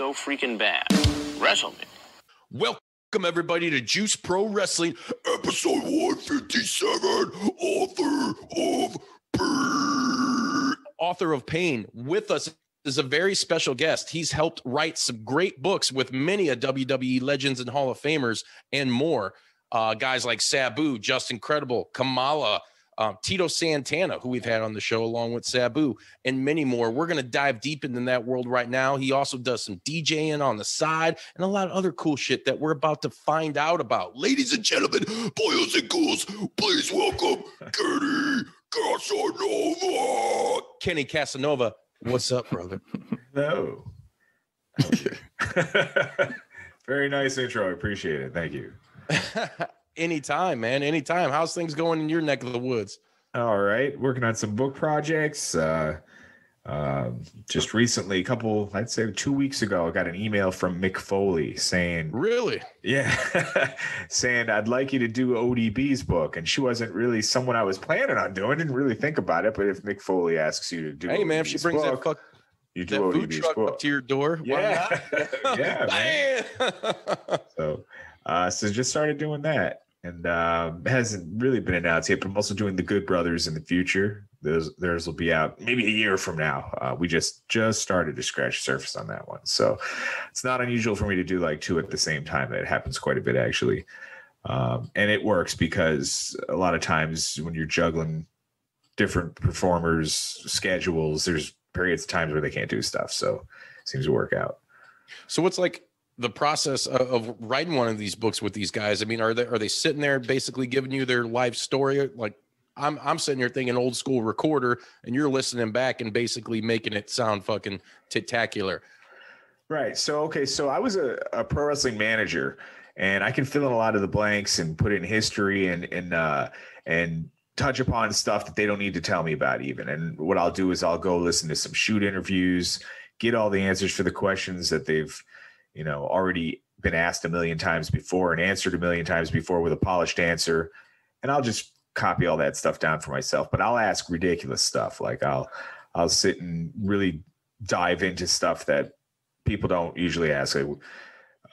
so freaking bad? Wrestle me. Welcome everybody to Juice Pro Wrestling, episode 157, author of pain. Author of Pain with us is a very special guest. He's helped write some great books with many a WWE legends and Hall of Famers and more. Uh, guys like Sabu, Justin Credible, Kamala, um, Tito Santana, who we've had on the show along with Sabu, and many more. We're going to dive deep into that world right now. He also does some DJing on the side and a lot of other cool shit that we're about to find out about. Ladies and gentlemen, boys and girls, please welcome Kenny Casanova. Kenny Casanova, what's up, brother? No. Very nice intro. I appreciate it. Thank you. anytime, man. Anytime. How's things going in your neck of the woods? All right. Working on some book projects. Uh, uh, just recently, a couple, I'd say two weeks ago, I got an email from Mick Foley saying, Really? Yeah, saying, I'd like you to do ODB's book. And she wasn't really someone I was planning on doing. Didn't really think about it. But if Mick Foley asks you to do Hey, man, if she brings that book, fuck you that do food ODB's truck book. up to your door, why Yeah. not? Yeah, man. So, uh, so just started doing that, and um, hasn't really been announced yet. But I'm also doing the Good Brothers in the future. Those theirs will be out maybe a year from now. Uh, we just just started to scratch surface on that one, so it's not unusual for me to do like two at the same time. It happens quite a bit actually, um, and it works because a lot of times when you're juggling different performers' schedules, there's periods of times where they can't do stuff. So it seems to work out. So what's like the process of, of writing one of these books with these guys? I mean, are they are they sitting there basically giving you their life story? Like I'm I'm sitting here thinking old school recorder, and you're listening back and basically making it sound fucking spectacular. Right. So okay. So I was a, a pro wrestling manager, and I can fill in a lot of the blanks and put in history and and uh, and touch upon stuff that they don't need to tell me about even. And what I'll do is I'll go listen to some shoot interviews, get all the answers for the questions that they've, you know, already been asked a million times before and answered a million times before with a polished answer, and I'll just copy all that stuff down for myself. But I'll ask ridiculous stuff like I'll I'll sit and really dive into stuff that people don't usually ask. Like,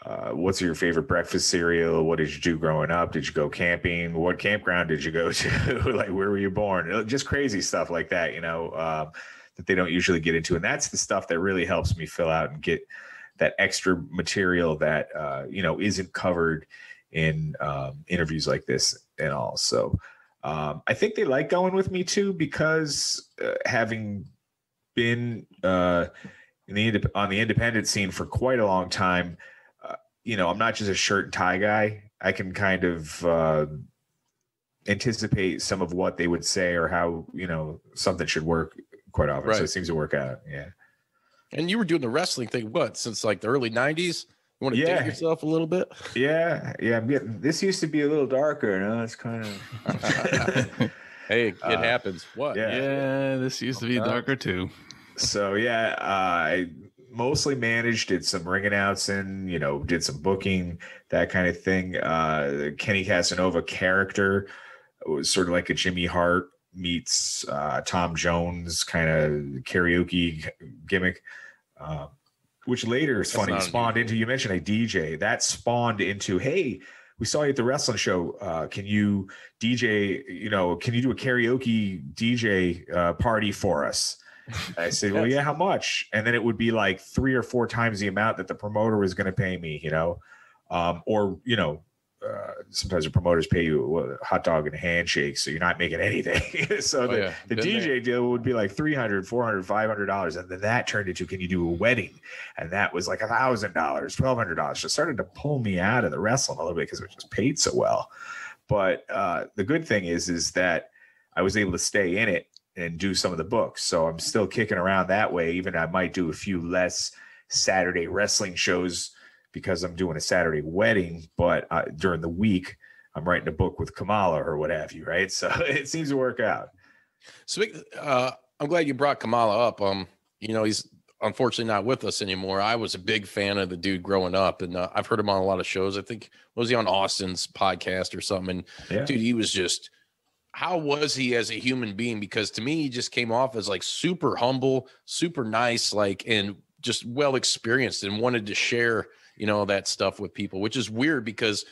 uh, what's your favorite breakfast cereal? What did you do growing up? Did you go camping? What campground did you go to? like, where were you born? Uh, Just crazy stuff like that, you know, um, that they don't usually get into. And that's the stuff that really helps me fill out and get that extra material that, uh, you know, isn't covered in um, interviews like this and all. So um, I think they like going with me too because uh, having been uh, in the indep- on the independent scene for quite a long time, uh, you know, I'm not just a shirt and tie guy. I can kind of uh, anticipate some of what they would say or how you know something should work quite often. So it seems to work out. Yeah. And you were doing the wrestling thing what since like the early '90s? You want to Yeah. date yourself a little bit? Yeah, yeah. This used to be a little darker. No, it's kind of Hey, it Uh, happens. What? yeah. Yeah, this used to be darker too. so yeah, uh, I mostly managed, did some ring announcing, you know, did some booking, that kind of thing. Uh, Kenny Casanova character was sort of like a Jimmy Hart meets uh, Tom Jones kind of karaoke gimmick. Um, which later is funny spawned into you mentioned a DJ that spawned into hey we saw you at the wrestling show uh, can you DJ you know can you do a karaoke DJ uh, party for us I said, well, yeah, how much? And then it would be like three or four times the amount that the promoter was going to pay me, you know, um, or, you know, uh, sometimes the promoters pay you a hot dog and a handshake. So you're not making anything. so Oh, the, yeah. the DJ there. deal would be like 300, 400, 500 dollars. And then that turned into, can you do a wedding? And that was like a thousand dollars, $1,200. So it started to pull me out of the wrestling a little bit because it just paid so well. But uh, the good thing is, is that I was able to stay in it and do some of the books. So I'm still kicking around that way. Even I might do a few less Saturday wrestling shows because I'm doing a Saturday wedding, but uh, during the week I'm writing a book with Kamala or what have you, right? So it seems to work out. So uh, I'm glad you brought Kamala up. Um, you know, he's unfortunately not with us anymore. I was a big fan of the dude growing up, and uh, I've heard him on a lot of shows. I think was he on Austin's podcast or something? And Yeah. dude, he was just. How was he as a human being? Because to me, he just came off as like super humble, super nice, like and just well experienced and wanted to share, you know, that stuff with people, which is weird because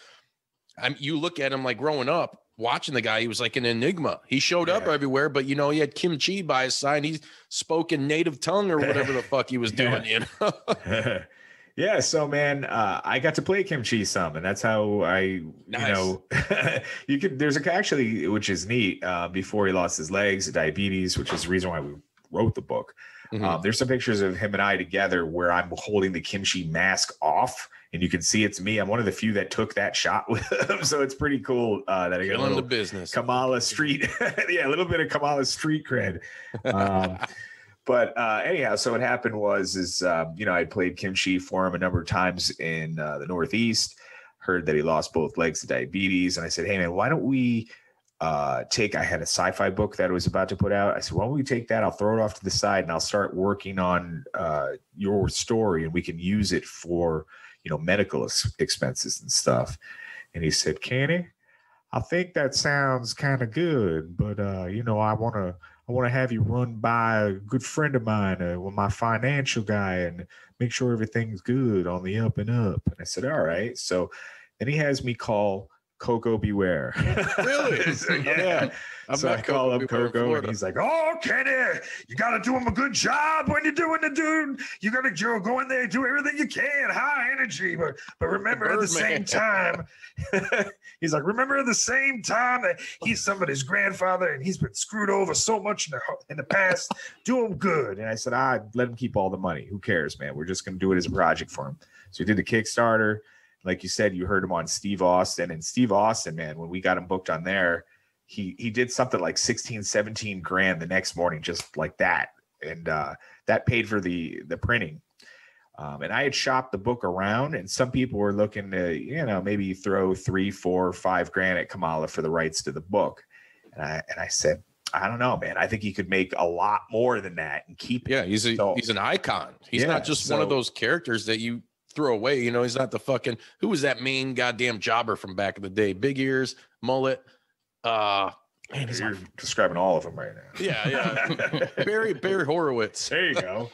I'm you look at him like growing up, watching the guy, he was like an enigma. He showed up everywhere, but you know, he had Kim Chee by his side. He spoke in native tongue or whatever the fuck he was doing, you know. yeah, so man, uh, I got to play Kim Chee some, and that's how I, Nice. you know, you could. There's a actually, which is neat. Uh, before he lost his legs, diabetes, which is the reason why we wrote the book. Mhm. Um, there's some pictures of him and I together where I'm holding the Kim Chee mask off, and you can see it's me. I'm one of the few that took that shot with him, so it's pretty cool uh, that I got a little business. Kamala Street. yeah, a little bit of Kamala Street cred. Um, but uh, anyhow, so what happened was, is um, you know, I played Kim Chee for him a number of times in uh, the Northeast. Heard that he lost both legs to diabetes, and I said, "Hey man, why don't we uh, take?" I had a sci-fi book that I was about to put out. I said, "Why don't we take that? I'll throw it off to the side, and I'll start working on uh, your story, and we can use it for you know medical expenses and stuff." And he said, "Kenny." I think that sounds kind of good, but uh, you know, I want to I want to have you run by a good friend of mine, uh, my financial guy, and make sure everything's good on the up and up. And I said, all right. So then he has me call Koko B. Ware. Really? So, yeah. I'm so I call Koko up Koko, and he's like, "Oh, Kenny, you got to do him a good job when you're doing the dude. You got to go in there, do everything you can, high energy, but but remember at the same time." he's like, "Remember at the same time that he's somebody's grandfather and he's been screwed over so much in the in the past. do him good." And I said, "I let him keep all the money. Who cares, man? We're just gonna do it as a project for him." So we did the Kickstarter. Like you said, you heard him on Steve Austin, and Steve Austin, man, when we got him booked on there he he did something like 16 17 grand the next morning just like that. And uh that paid for the the printing. Um, and i had shopped the book around and some people were looking to you know maybe throw three four five grand at kamala for the rights to the book. And i and i said i don't know man. I think he could make a lot more than that and keep it Yeah, he's a So- he's an icon. He's Yeah, not just one of those characters that you throw away. You know, he's not the fucking who was that mean goddamn jobber from back in the day? Big ears, mullet. Uh man, he's you're on- describing all of them right now yeah, yeah. Barry Barry Horowitz. There you go.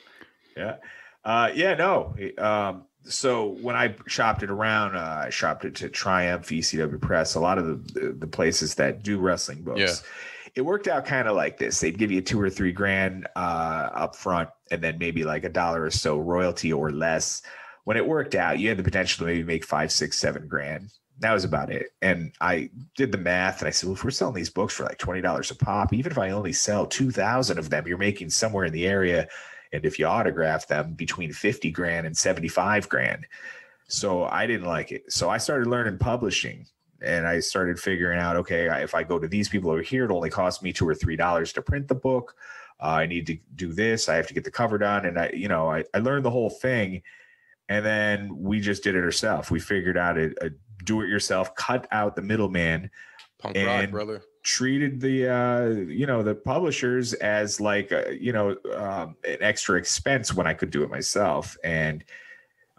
yeah. Uh, yeah, no. Um, so when I shopped it around, uh, I shopped it to Triumph, ECW Press, a lot of the, the, the places that do wrestling books. Yeah. It worked out kind of like this. They'd give you two or three grand uh, up front and then maybe like a dollar or so royalty or less. When it worked out, you had the potential to maybe make five, six, seven grand. That was about it. And I did the math and I said, well, if we're selling these books for like $20 a pop, even if I only sell 2,000 of them, you're making somewhere in the area. And if you autograph them between 50 grand and 75 grand. So I didn't like it. So I started learning publishing and I started figuring out, okay, if I go to these people over here, it only costs me two or three dollars to print the book. Uh, I need to do this. I have to get the cover done. And I, you know, I, I learned the whole thing. And then we just did it ourselves. We figured out a, a do it yourself, cut out the middleman, Punk rock, And- brother. treated the uh you know the publishers as like uh, you know um, an extra expense when I could do it myself and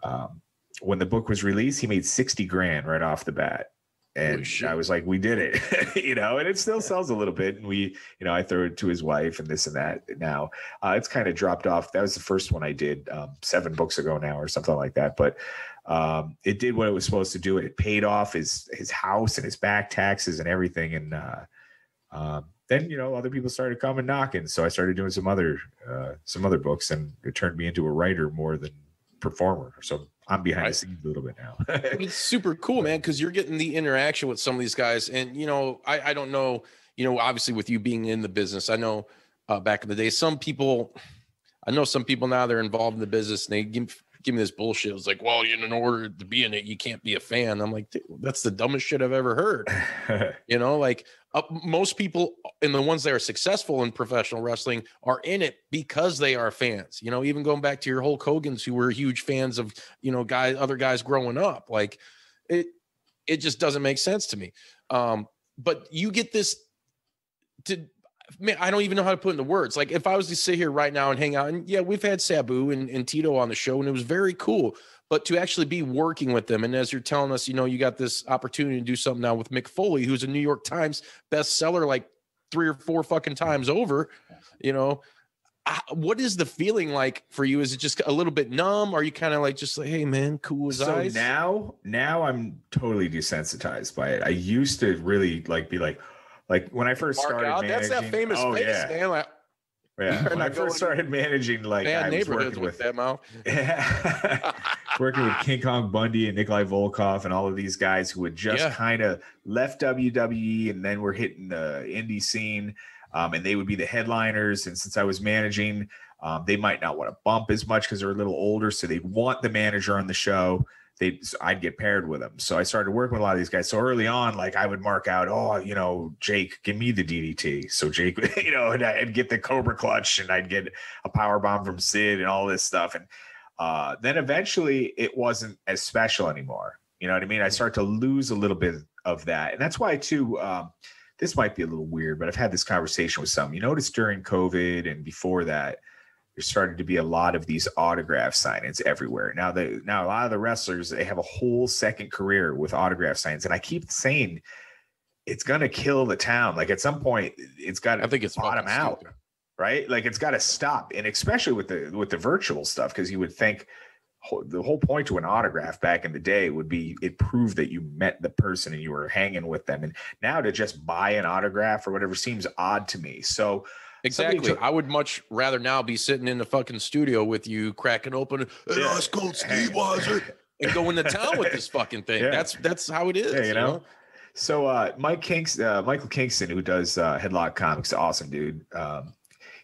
um when the book was released he made 60 grand right off the bat and. I was like we did it you know and it still sells a little bit and we you know I throw it to his wife and this and that now uh, it's kind of dropped off that was the first one I did um, seven books ago now or something like that but um, it did what it was supposed to do. It paid off his his house and his back taxes and everything. And uh, um, then you know other people started coming knocking, so I started doing some other uh, some other books, and it turned me into a writer more than performer. So I'm behind Right. the scenes a little bit now. it's super cool, man, because you're getting the interaction with some of these guys. And you know, I, I don't know, you know, obviously with you being in the business, I know uh, back in the day, some people, I know some people now they're involved in the business and they give give me this bullshit. It's like, well, in order to be in it, you can't be a fan. I'm like, that's the dumbest shit I've ever heard. You know, like uh, most people and the ones that are successful in professional wrestling are in it because they are fans. You know, even going back to your Hulk Hogan's who were huge fans of, you know, guys, other guys growing up. Like it, it just doesn't make sense to me. Um, but you get this to man, I don't even know how to put in the words. Like if I was to sit here right now and hang out, and yeah, we've had Sabu and, and Tito on the show, and it was very cool. But to actually be working with them, and as you're telling us, you know, you got this opportunity to do something now with Mick Foley, who's a New York Times bestseller like three or four fucking times over, you know. uh, what is the feeling like for you? Is it just a little bit numb? Are you kind of like just like, hey man, cool as so ice? now now i'm totally desensitized by it i used to really like be like like when i first Mark started out. That's that managing- famous oh, face, yeah, man. Like, yeah. When i first started managing like i was working with with mouth. Yeah. working with King Kong Bundy and Nikolai Volkov and all of these guys who had just Yeah. kind of left WWE and then were hitting the indie scene. Um, and they would be the headliners. And since I was managing, um, they might not want to bump as much because they're a little older. So they'd want the manager on the show. They, I'd get paired with them. So I started working with a lot of these guys. So early on, like I would mark out, oh, you know, Jake, give me the DDT. So Jake, you know, and I'd get the Cobra Clutch and I'd get a power bomb from Sid and all this stuff. And uh, then eventually it wasn't as special anymore. You know what I mean? I start to lose a little bit of that. And that's why, too, um, this might be a little weird, but I've had this conversation with some. You notice during COVID and before that, there started to be a lot of these autograph signings everywhere. Now, the now a lot of the wrestlers they have a whole second career with autograph signs, and I keep saying it's gonna kill the town. Like at some point, it's got to I think it's bottom out stupid. right? Like it's got to stop, and especially with the with the virtual stuff, because you would think the whole point to an autograph back in the day would be it proved that you met the person and you were hanging with them, and now to just buy an autograph or whatever seems odd to me. So Exactly. took- I would much rather now be sitting in the fucking studio with you, cracking open and Yeah. "Hey, Cold Steve Weiser," and going to town with this fucking thing. Yeah. That's that's how it is. Yeah, you know? So uh Mike Kinks uh Michael Kingston, who does uh Headlock Comics, awesome dude. Um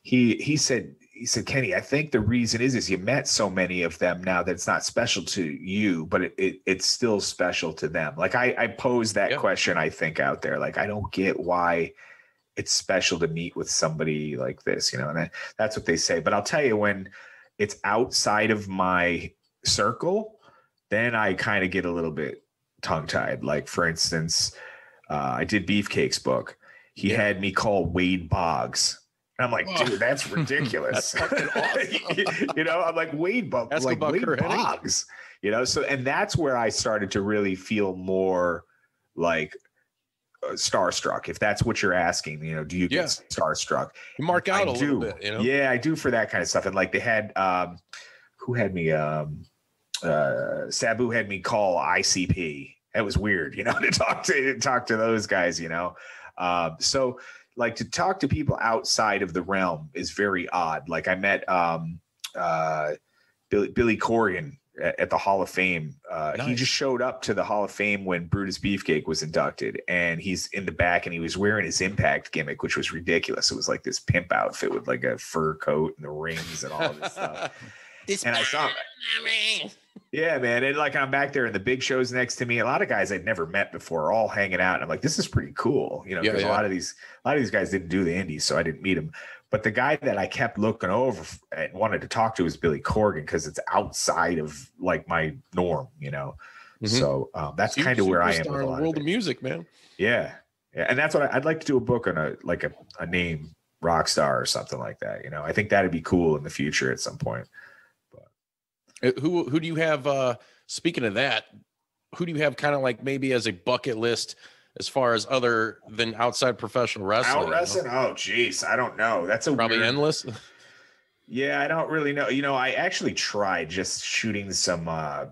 he he said he said, Kenny, I think the reason is is you met so many of them now that it's not special to you, but it, it it's still special to them. Like I I posed that Yeah. question, I think, out there. Like, I don't get why it's special to meet with somebody like this, you know, and that, that's what they say. But I'll tell you when it's outside of my circle, then I kind of get a little bit tongue tied. Like, for instance, uh, I did Beefcake's book. He Yeah. had me call Wade Boggs. And I'm like, Oh. dude, that's ridiculous. That's you know, I'm like Wade Boggs, Ask like Wade. Boggs. You know, so and that's where I started to really feel more like starstruck. If that's what you're asking, you know, do you get Yeah. starstruck? You mark out I a do. little bit, you know. Yeah, I do for that kind of stuff. And like they had um who had me um uh Sabu had me call ICP. That was weird, you know, to talk to to talk to those guys, you know. Um so like to talk to people outside of the realm is very odd. Like I met um uh Billy Billy Corgan at, the Hall of Fame. Uh he just showed up to the Hall of Fame when Brutus Beefcake was inducted and he's in the back and he was wearing his impact gimmick, which was ridiculous. It was like this pimp outfit with like a fur coat and the rings and all of this stuff. This And I saw Him. Yeah, man. And like I'm back there and the big shows next to me. A lot of guys I'd never met before are all hanging out. And I'm like, this is pretty cool. You know, because yeah. a lot of these a lot of these guys didn't do the indies, so I didn't meet him. But the guy that I kept looking over and wanted to talk to was Billy Corgan because it's outside of like my norm, you know. Mhm. So um, that's kind of where I am with in a the lot world of of music, man. Yeah. Yeah. And that's what I, I'd like to do a book on a like a, a name rock star or something like that. You know, I think that'd be cool in the future at some point. Uh, Who who do you have? uh Speaking of that, who do you have kind of like maybe as a bucket list as far as other than outside professional wrestling? Out you know? wrestling? Oh, geez. I don't know. That's a Probably weird, endless. Yeah, I don't really know. You know, I actually tried just shooting some uh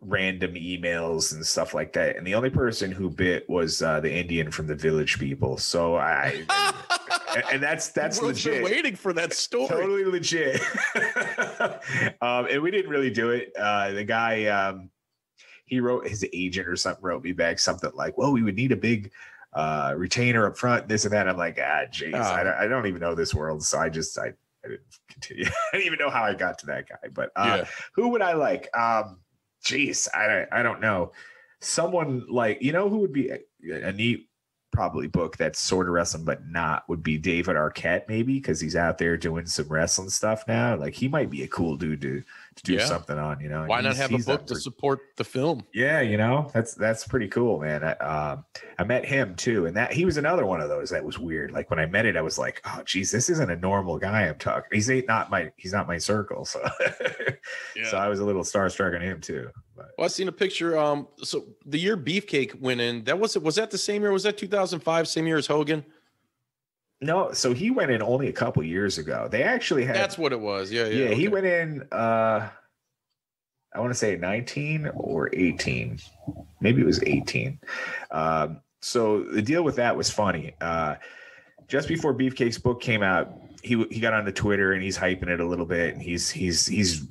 random emails and stuff like that. And the only person who bit was uh the Indian from the village people. So I and, that's that's been legit. waiting for that story. Totally legit. um and we didn't really do it. Uh the guy um he wrote his agent or something wrote me back something like, well, we would need a big uh retainer up front, this and that. I'm like, ah, jeez, I, Ah. don't, I don't even know this world. So I just I, I didn't continue. I didn't even know how I got to that guy. But uh yeah. who would I like? Um, geez, I don't, I don't know. Someone like you know who would be a, a neat probably book that's sort of wrestling but not would be David Arquette maybe because he's out there doing some wrestling stuff now. Like he might be a cool dude to do Yeah. something on. You know, Why not have a book not to support the film? yeah, you know, that's that's pretty cool, man. I, um, I met him too, and that he was another one of those that was weird. Like when I met it, I was like, "Oh, geez, this isn't a normal guy I'm talking. He's not my he's not my circle." So, so I was a little starstruck on him too. But Well, I seen a picture. Um, so the year Beefcake went in, that was it. Was that the same year? Was that 2005? Same year as Hogan? No, so he went in only a couple years ago. They actually had That's what it was. Yeah, yeah. yeah, he went in uh I want to say 19 or 18. Maybe it was 18. Um, so the deal with that was funny. Uh just before Beefcake's book came out, he he got on the Twitter and he's hyping it a little bit and he's he's he's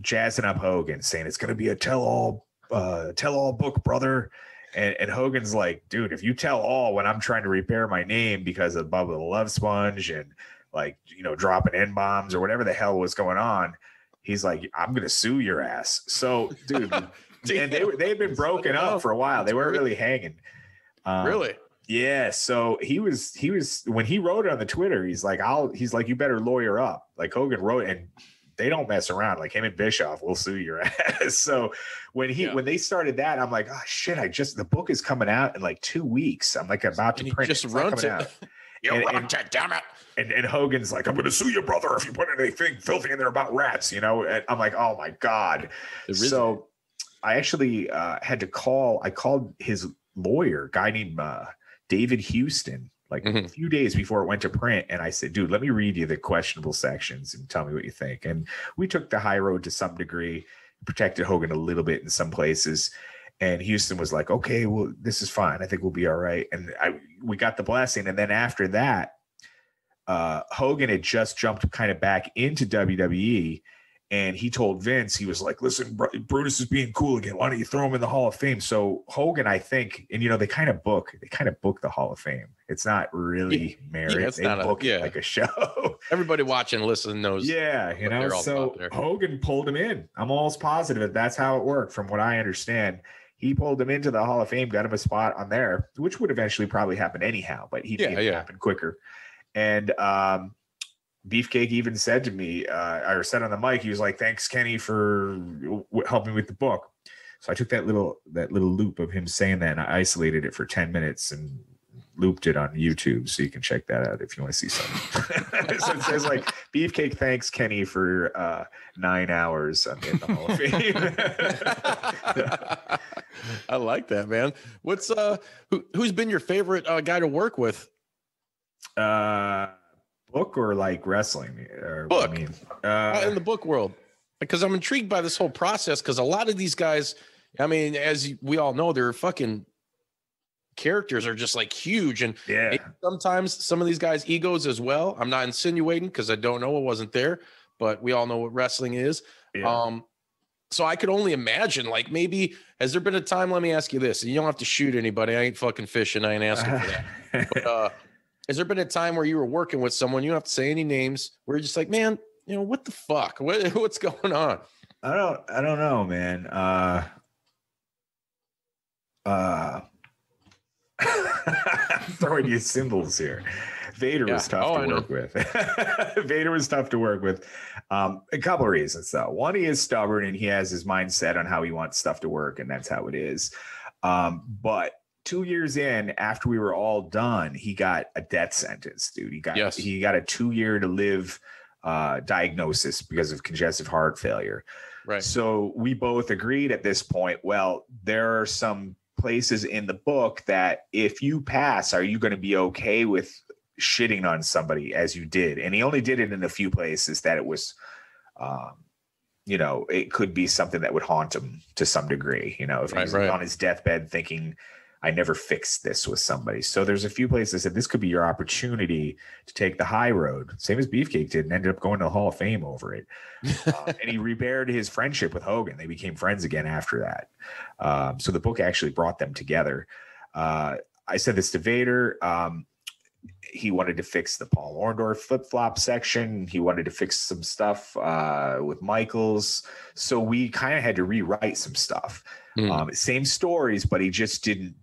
jazzing up Hogan saying it's going to be a tell all uh tell all book brother and, and Hogan's like, dude, if you tell all when I'm trying to repair my name because of Bubba the Love Sponge and like, you know, dropping N bombs or whatever the hell was going on, he's like, I'm gonna sue your ass. So, dude, and they were they had been broken up for a while. They weren't really hanging. Um, really. Yeah. So he was he was when he wrote it on the Twitter, he's like, I'll he's like, you better lawyer up. Like Hogan wrote and they don't mess around. Like him and Bischoff will sue your ass. So when he Yeah. when they started that, I'm like, oh shit, I just the book is coming out in like two weeks. I'm like about to And print just it. It's not runs coming it. out. You And- run and- it, damn it. And, and Hogan's like, I'm going to sue your brother if you put anything filthy in there about rats, you know? And I'm like, oh my God. So I actually uh, had to call, I called his lawyer, guy named uh, David Houston, like a Mhm. few days before it went to print. And I said, dude, let me read you the questionable sections and tell me what you think. And we took the high road to some degree, protected Hogan a little bit in some places. And Houston was like, okay, well, this is fine. I think we'll be all right. And I we got the blessing. And then after that, uh, Hogan had just jumped kind of back into WWE. And he told Vince, he was like, listen, Br- Brutus is being cool again. Why don't you throw him in the Hall of Fame? So Hogan, I think, and you know, they kind of book, they kind of book the Hall of Fame. It's not really merit. it's they not a- yeah. like a show. Everybody watching, listen knows. yeah, you know. all So. Hogan pulled him in. I'm almost positive that that's how it worked, from what I understand. He pulled him into the Hall of Fame, got him a spot on there, which would eventually probably happen anyhow, but he Yeah, made it yeah. happen quicker. And um, Beefcake even said to me, uh, or said on the mic, he was like, "Thanks, Kenny, for w- helping with the book." So I took that little that little loop of him saying that, and I isolated it for ten minutes and looped it on YouTube, so you can check that out if you want to see something. so it says like, "Beefcake thanks Kenny for uh, nine hours in the Hall of Fame." I like that, man. What's uh who who's been your favorite uh, guy to work with? uh, book or like wrestling? Or, Book. I mean, uh, uh, in the book world because I'm intrigued by this whole process because a lot of these guys, I mean, as we all know, their fucking characters are just like huge and yeah. sometimes some of these guys egos as well. I'm not insinuating because I don't know, it wasn't there, but we all know what wrestling is. yeah. Um, so I could only imagine, like maybe has there been a time? Let me ask you this, and you don't have to shoot anybody. I ain't fucking fishing. I ain't asking for that. But, uh, has there been a time where you were working with someone? You don't have to say any names. Where you're just like, man, you know what the fuck? What, what's going on? I don't I don't know, man. Uh uh I'm throwing you symbols here. Vader was tough Oh, to I know. work with. Vader was tough to work with. Um, a couple of reasons though. One, he is stubborn and he has his mindset on how he wants stuff to work, and that's how it is. Um, but two years in, after we were all done, he got a death sentence, dude. He got Yes. he got a two year to live uh diagnosis because of congestive heart failure. Right. So we both agreed at this point, well, there are some places in the book that if you pass, are you going to be okay with shitting on somebody as you did? And he only did it in a few places that it was, um, you know, it could be something that would haunt him to some degree, you know, if Right, he's right. on his deathbed thinking, I never fixed this with somebody. So there's a few places that this could be your opportunity to take the high road, same as Beefcake did, and ended up going to the Hall of Fame over it. Uh, and he repaired his friendship with Hogan. They became friends again after that. Um, so the book actually brought them together. Uh, I said this to Vader. Um, he wanted to fix the Paul Orndorff flip flop section. He wanted to fix some stuff uh, with Michaels. So we kind of had to rewrite some stuff. Hmm. Um, same stories, but he just didn't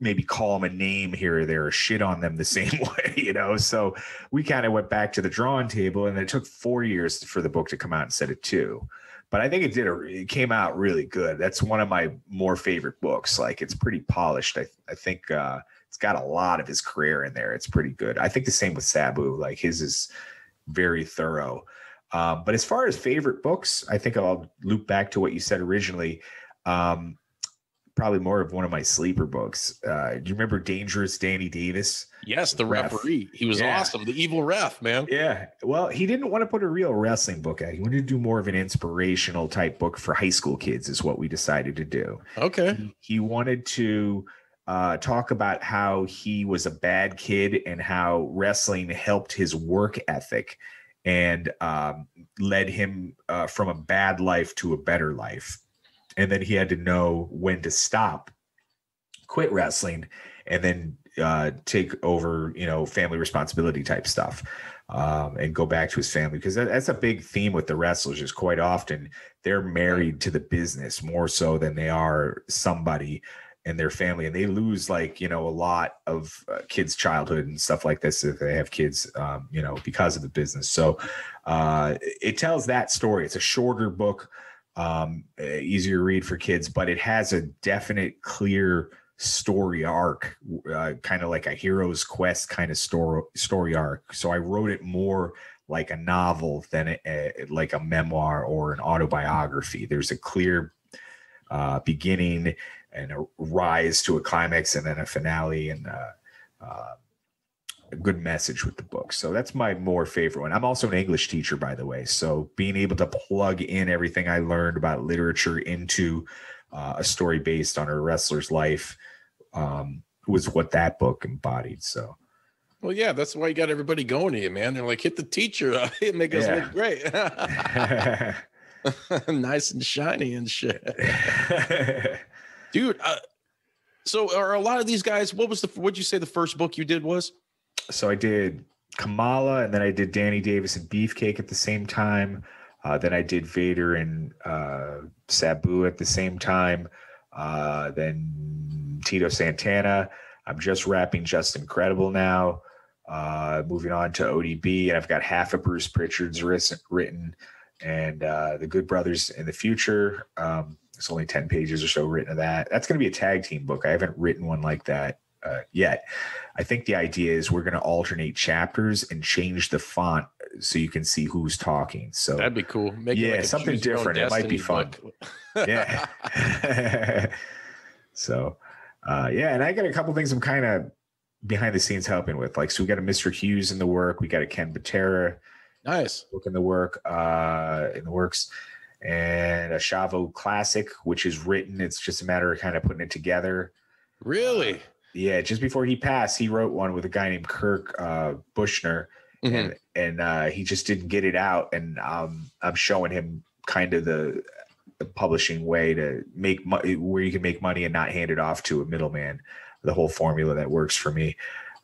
maybe call them a name here or there or shit on them the same way, you know? So we kind of went back to the drawing table and it took four years for the book to come out instead of two. But I think it did, a, it came out really good. That's one of my more favorite books. Like it's pretty polished. I, I think uh, it's got a lot of his career in there. It's pretty good. I think the same with Sabu. Like his is very thorough. Um, but as far as favorite books, I think I'll loop back to what you said originally. Um, probably more of one of my sleeper books. Uh, do you remember Dangerous Danny Davis? Yes, the Ref. referee. He was Yeah. awesome. The evil ref, man. Yeah. Well, he didn't want to put a real wrestling book out. He wanted to do more of an inspirational type book for high school kids, is what we decided to do. Okay. He, he wanted to uh, talk about how he was a bad kid and how wrestling helped his work ethic and um, led him uh, from a bad life to a better life. And then he had to know when to stop, quit wrestling, and then uh, take over, you know, family responsibility type stuff. Um, and go back to his family because that, that's a big theme with the wrestlers is quite often they're married to the business more so than they are somebody and their family and they lose like you know a lot of uh, kids childhood and stuff like this if they have kids um, you know because of the business so uh, it tells that story it's a shorter book um, easier to read for kids but it has a definite clear story arc uh, kind of like a hero's quest kind of story story arc. So i wrote it more like a novel than a, a, like a memoir or an autobiography. There's a clear uh, beginning and a rise to a climax and then a finale and uh, uh, a good message with the book. So that's my more favorite one. I'm also an English teacher, by the way. So being able to plug in everything I learned about literature into uh, a story based on a wrestler's life um, was what that book embodied. So Well, yeah, that's why you got everybody going to you, man. They're like, hit the teacher. up. It make us Yeah. look great. nice and shiny and shit. Dude, uh, so are a lot of these guys, what was the, what'd you say the first book you did was? So I did Kamala and then I did Danny Davis and Beefcake at the same time. Uh, then I did Vader and uh, Sabu at the same time. Uh, then Tito Santana. I'm just wrapping Justin Credible now. Uh, moving on to ODB, and I've got half of Bruce Pritchard's written, written and uh, the Good Brothers in the future. Um, it's only 10 pages or so written of that. That's going to be a tag team book. I haven't written one like that uh, yet. I think the idea is we're going to alternate chapters and change the font so you can see who's talking. So That'd be cool. Make Yeah, like something choose your own different. It might be fun. yeah. so uh yeah, and I got a couple things I'm kind of behind the scenes helping with. Like, so we got a Mr. Hughes in the work, we got a Ken Patera nice. book in the work, uh in the works, and a Chavo classic, which is written. It's just a matter of kind of putting it together. Really? Yeah, just before he passed, he wrote one with a guy named Kirk uh Bushner Mhm. and and uh, he just didn't get it out. And um, I'm showing him kind of the, the publishing way to make money, where you can make money and not hand it off to a middleman. The whole formula that works for me.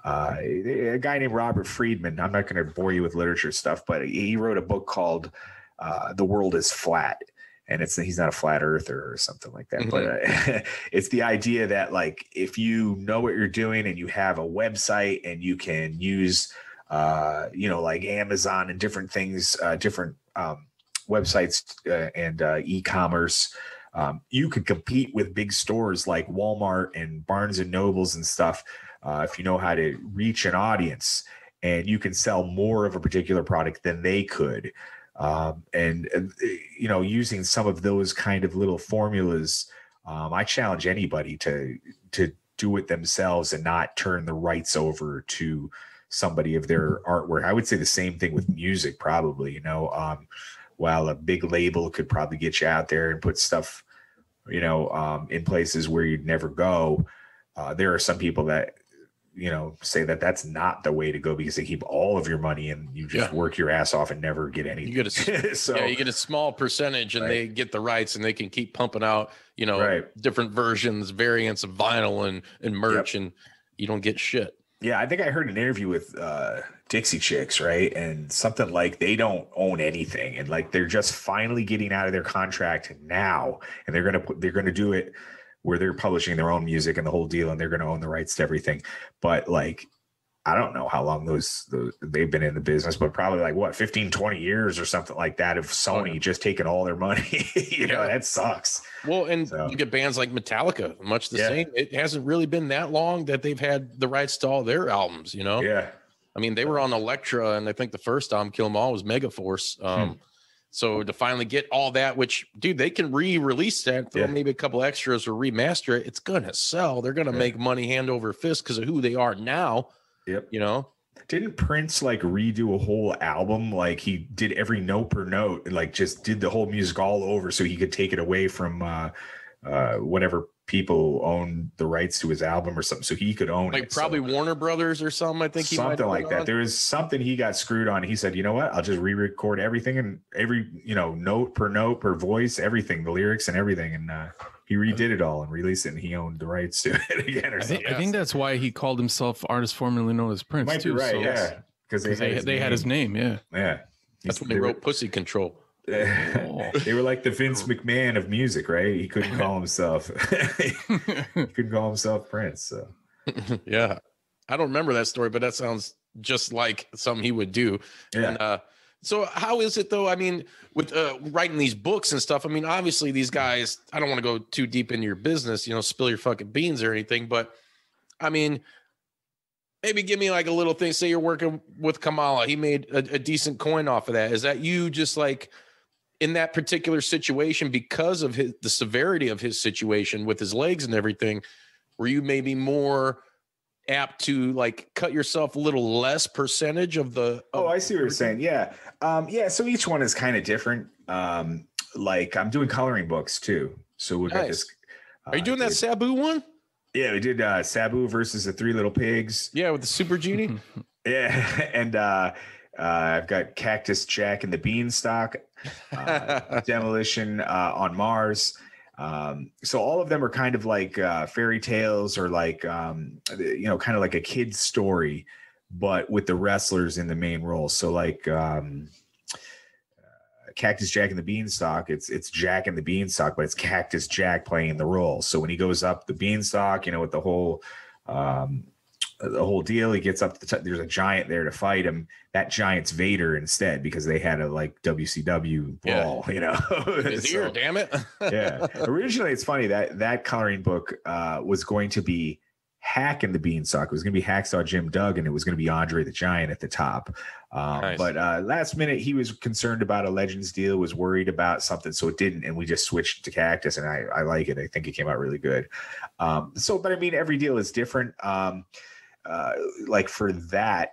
Uh, a guy named Robert Friedman. I'm not going to bore you with literature stuff, but he wrote a book called uh, "The World Is Flat." And it's he's not a flat earther or something like that, but uh, it's the idea that like if you know what you're doing and you have a website and you can use uh, you know, like Amazon and different things, uh, different um, websites uh, and uh, e-commerce. Um, you could compete with big stores like Walmart and Barnes and Nobles and stuff uh, if you know how to reach an audience, and you can sell more of a particular product than they could. Um, and uh, you know, using some of those kind of little formulas, um, I challenge anybody to to do it themselves and not turn the rights over to somebody of their artwork. I would say the same thing with music, probably. You know, um, while a big label could probably get you out there and put stuff, you know, um, in places where you'd never go, uh, there are some people that you know say that that's not the way to go because they keep all of your money and you just Yeah. work your ass off and never get anything. You get a so yeah, you get a small percentage and Right. they get the rights and they can keep pumping out, you know, Right. different versions, variants of vinyl and and merch and you don't get shit. Yeah, I think I heard an interview with uh, Dixie Chicks, right? And something like they don't own anything, and like they're just finally getting out of their contract now, and they're gonna put they're gonna do it where they're publishing their own music and the whole deal, and they're gonna own the rights to everything. But like, I don't know how long those, those they've been in the business, but probably like what 15, 20 years or something like that. Of Sony yeah. just taking all their money, you know, Yeah. that sucks. Well, and So- you get bands like Metallica, much the Yeah. same. It hasn't really been that long that they've had the rights to all their albums, you know? Yeah, I mean, they were on Elektra, and I think the first album, Kill 'Em All, was Megaforce. Hmm. So to finally get all that, which dude, they can re-release that, throw Yeah. maybe a couple extras or remaster it. It's gonna sell. They're gonna Yeah. make money hand over fist because of who they are now. Yep. You know, Didn't Prince like redo a whole album? Like he did every note per note, and like just did the whole music all over so he could take it away from uh uh whatever people own the rights to his album or something, so he could own like it. probably So, Warner Brothers or something. I think he something like that. on. There was something he got screwed on. He said, "You know what? I'll just re-record everything and every you know note per note per voice, everything, the lyrics and everything." And uh, he redid it all and released it, and he owned the rights to it again. Or I think, something. I think that's why he called himself artist formerly known as Prince might be too. right. so- yeah, because they, 'cause they, had, his they had his name. Yeah. Yeah, That's when they they were- wrote Pussy Control. They were like the Vince McMahon of music, right? He couldn't call himself. he couldn't call himself Prince. So yeah. I don't remember that story, but that sounds just like something he would do. yeah, And uh, so how is it though? I mean, with uh, writing these books and stuff. I mean, obviously these guys. I don't want to go too deep into your business, you know, spill your fucking beans or anything. But I mean, maybe give me like a little thing. Say you're working with Kamala. He made a, a decent coin off of that. Is that you just like in that particular situation because of his the severity of his situation with his legs and everything? Were you maybe more apt to like cut yourself a little less percentage of the? Oh, I see what you're saying. Yeah. Um, yeah. So each one is kind of different. Um, like I'm doing coloring books too. So we got Nice. this. Are you uh, doing that did- Sabu one? Yeah, we did uh Sabu versus the Three Little Pigs. Yeah, with the Super Genie. Yeah, and uh, uh I've got Cactus Jack and the Beanstalk, uh, Demolition uh, on Mars. Um, so all of them are kind of like uh, fairy tales or like um, you know, kind of like a kid's story, but with the wrestlers in the main role. So like um, uh, Cactus Jack and the Beanstalk, it's it's Jack and the Beanstalk, but it's Cactus Jack playing the role. So when he goes up the Beanstalk, you know, with the whole um, the whole deal, he gets up to the top. There's a giant there to fight him. That giant's Vader instead because they had a like WCW Yeah. brawl, you know. His ear, damn it. yeah. Originally, it's funny that that coloring book uh, was going to be Hack and the Beanstalk. It was going to be Hacksaw Jim Duggan. and it was going to be Andre the Giant at the top. Um, Nice. But uh, last minute, he was concerned about a Legends deal, was worried about something, so it didn't, and we just switched to Cactus. And I, I like it. I think it came out really good. Um, so, but I mean, every deal is different. Um, uh, like for that,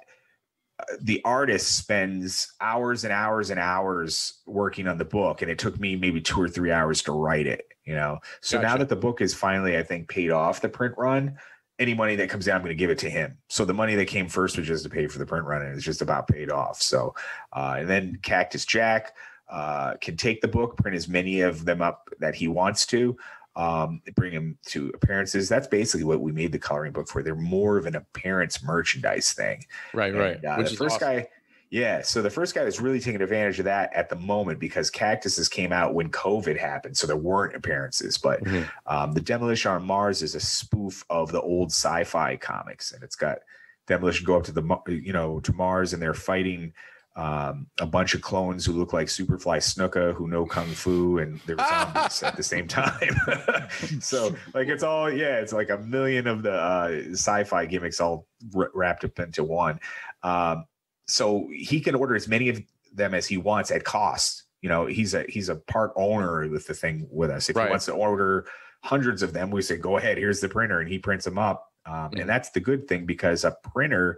uh, the artist spends hours and hours and hours working on the book and it took me maybe two or three hours to write it you know? So now that the book is finally i think paid off the print run any money that comes in i'm going to give it to him. So the money that came first was just to pay for the print run and it's just about paid off. So uh, and then cactus jack uh, can take the book print as many of them up that he wants to um, bring them to appearances that's basically what we made the coloring book for they're more of an appearance merchandise thing right, right. uh, Which the is first awesome. guy, yeah. So the first guy was really taking advantage of that at the moment because Cactuses came out when COVID happened, so there weren't appearances. But Mhm. um, the Demolition on Mars is a spoof of the old sci-fi comics, and it's got Demolition go up to the you know to Mars, and they're fighting. Um, a bunch of clones who look like Superfly Snuka who know kung fu and they're zombies at the same time. so like it's all yeah, it's like a million of the uh, sci-fi gimmicks all wra- wrapped up into one. Um, so he can order as many of them as he wants at cost. You know, he's a he's a part owner with the thing with us. If Right. he wants to order hundreds of them, we say go ahead. Here's the printer, and he prints them up. Um, Mhm. And that's the good thing because a printer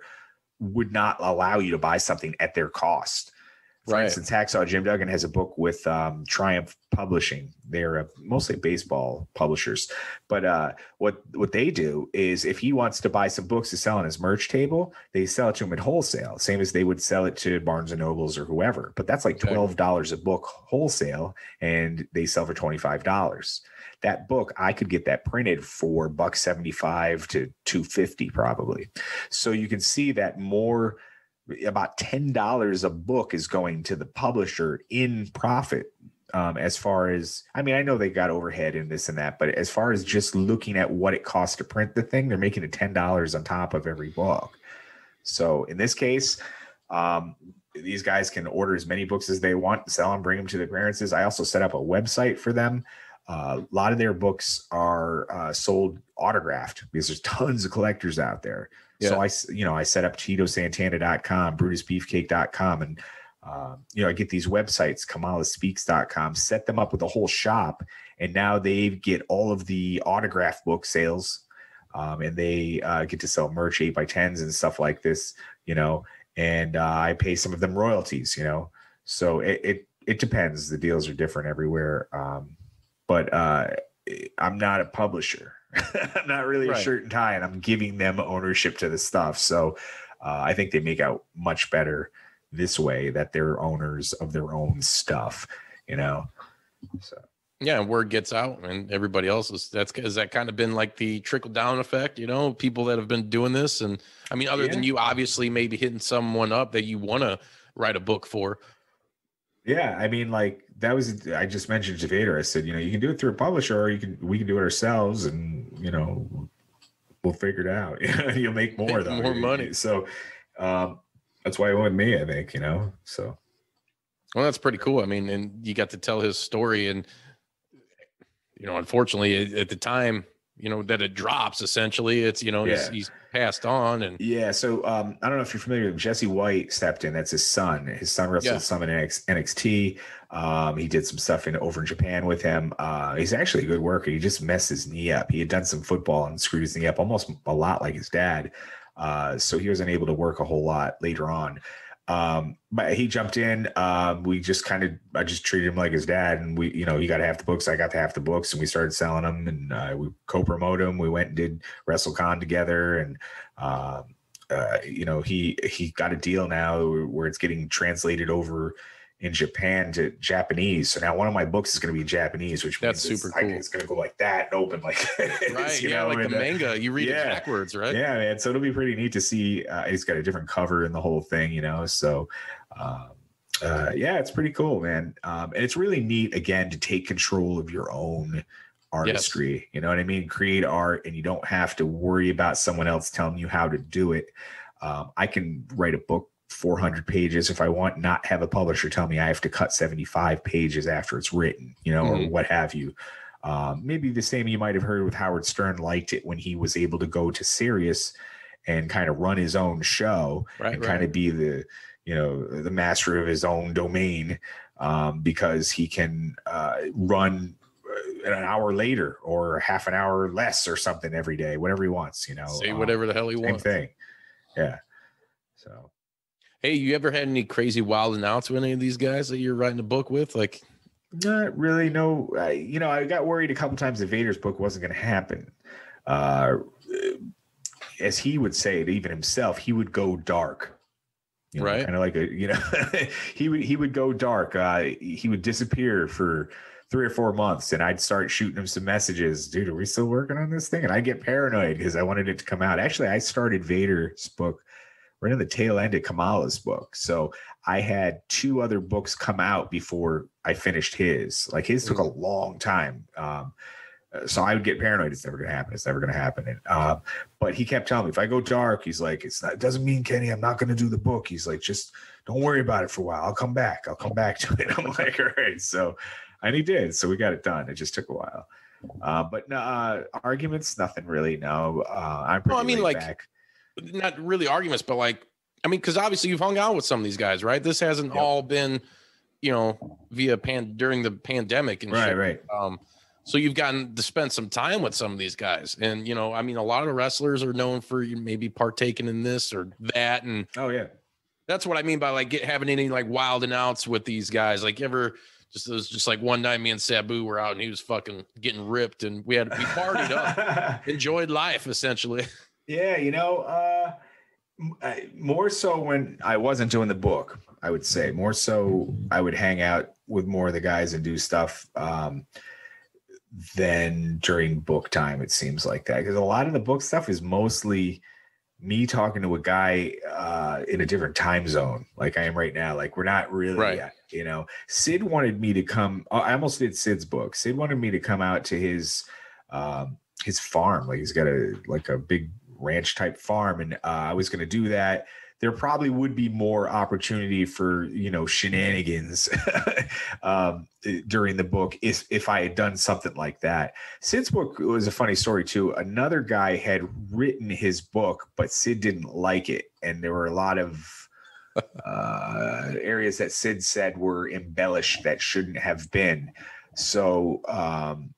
would not allow you to buy something at their cost. For Right. instance, Hacksaw Jim Duggan has a book with um, Triumph Publishing. They're uh, mostly baseball publishers, but uh, what what they do is if he wants to buy some books to sell on his merch table, they sell it to him at wholesale, same as they would sell it to Barnes and Nobles or whoever. But that's like twelve dollars a book wholesale, and they sell for twenty five dollars. That book, I could get that printed for buck seventy five to two fifty probably. So you can see that more about ten dollars a book is going to the publisher in profit. Um, as far as I mean, I know they got overhead and this and that, but as far as just looking at what it costs to print the thing, they're making a ten dollars on top of every book. So in this case, um, these guys can order as many books as they want, sell them, bring them to the appearances. I also set up a website for them. Uh, a lot of their books are uh, sold autographed because there's tons of collectors out there. So I, you know, I set up TitoSantana.com, BrutusBeefcake.com, and uh, you know, I get these websites, kamalaspeaks.com, set them up with a whole shop, and now they get all of the autograph book sales, um, and they uh, get to sell merch, eight by tens and stuff like this, you know, and uh, I pay some of them royalties, you know. So it it, it depends. The deals are different everywhere, um, but uh, I'm not a publisher. I'm not really Right. a shirt and tie, and I'm giving them ownership to the stuff. So uh, I think they make out much better this way that they're owners of their own stuff, you know. So Yeah, word gets out, and everybody else is. That's has that kind of been like the trickle down effect, you know? People that have been doing this, and I mean, other than you, obviously, maybe hitting someone up that you want to write a book for. Yeah, I mean, like that was I just mentioned to Vader. I said, you know, you can do it through a publisher, or you can we can do it ourselves, and you know, we'll figure it out. You'll make more Make though, more money. So um, that's why it went with me. I think you know. So Well, that's pretty cool. I mean, and you got to tell his story, and you know, unfortunately, at, at the time, you know, that it drops. Essentially, it's you know, he's, Yeah. he's passed on, and Yeah, so um, I don't know if you're familiar with Jesse White stepped in. That's his son. His son wrestled Yeah. some in NXT. Um, he did some stuff in over in Japan with him. Uh, he's actually a good worker. He just messed his knee up. He had done some football and screwed his knee up almost a lot like his dad. Uh, so he wasn't able to work a whole lot later on. Um, but he jumped in. Um, we just kind of, I just treated him like his dad, and we, you know, he got half the books, I got half the books, and we started selling them, and uh, we co-promote them. We went and did WrestleCon together, and um, uh, you know, he he got a deal now where it's getting translated over in Japan to Japanese. So now one of my books is going to be Japanese, which That's means it's, super cool. it's going to go like that and open like this, right, you yeah, know, like the and, uh, manga, you read yeah. it backwards, right? yeah, man. So it'll be pretty neat to see. Uh, he's got a different cover and the whole thing, you know. So, um, uh, yeah, it's pretty cool, man. Um, and it's really neat again to take control of your own artistry. You know what I mean? Create art, and you don't have to worry about someone else telling you how to do it. Um, I can write a book. 400 pages if I want, not have a publisher tell me I have to cut 75 pages after it's written, you know, Mhm. or what have you. Um, maybe the same you might have heard with Howard Stern liked it when he was able to go to Sirius and kind of run his own show Right, and right. kind of be the you know the master of his own domain um, because he can uh, run uh, an hour later or half an hour less or something every day, whatever he wants. You know, Say Um, whatever the hell he same wants. thing. Yeah. So Hey, you ever had any crazy wild announcements with any of these guys that you're writing a book with? Like, Not really. No, I, you know, I got worried a couple times that Vader's book wasn't going to happen. Uh, as he would say it, even himself, he would go dark. You know, Right. Kind of like a, you know, he would he would go dark. Uh, he would disappear for three or four months, and I'd start shooting him some messages. Dude, are we still working on this thing? And I'd get paranoid because I wanted it to come out. Actually, I started Vader's book right in the tail end of Kamala's book. So I had two other books come out before I finished his. Like his took a long time. Um, uh, so I would get paranoid. It's never going to happen. It's never going to happen. And, um, but he kept telling me if I go dark, he's like, it's not, it doesn't mean Kenny, I'm not going to do the book. He's like, just don't worry about it for a while. I'll come back. I'll come back to it. I'm like, all right. So, and he did. So we got it done. It just took a while. Uh, but no, uh, arguments, nothing really. No, uh, I'm pretty No, I mean, like, back. Not really arguments, but like, I mean, because obviously you've hung out with some of these guys, right? This hasn't Yep. all been, you know, via pan during the pandemic and Right, shit. right. Um, so you've gotten to spend some time with some of these guys, and you know, I mean, a lot of the wrestlers are known for maybe partaking in this or that, and Oh yeah. that's what I mean by like get, having any like wild and outs with these guys. Like ever, just it was just like one night me and Sabu were out and he was fucking getting ripped, and we had we partied up, enjoyed life essentially. Yeah, you know, uh, I- more so when I wasn't doing the book, I would say more so I would hang out with more of the guys and do stuff um, than during book time. It seems like that because a lot of the book stuff is mostly me talking to a guy uh, in a different time zone, like I am right now. Like we're not really, Right. uh, you know. Sid wanted me to come. I almost did Sid's book. Sid wanted me to come out to his um, his farm. Like he's got a like a big ranch type farm, and uh, I was going to do that. There probably would be more opportunity for you know shenanigans um, during the book if if I had done something like that. Sid's book was a funny story too. Another guy had written his book, but Sid didn't like it, and there were a lot of uh, areas that Sid said were embellished that shouldn't have been. So um,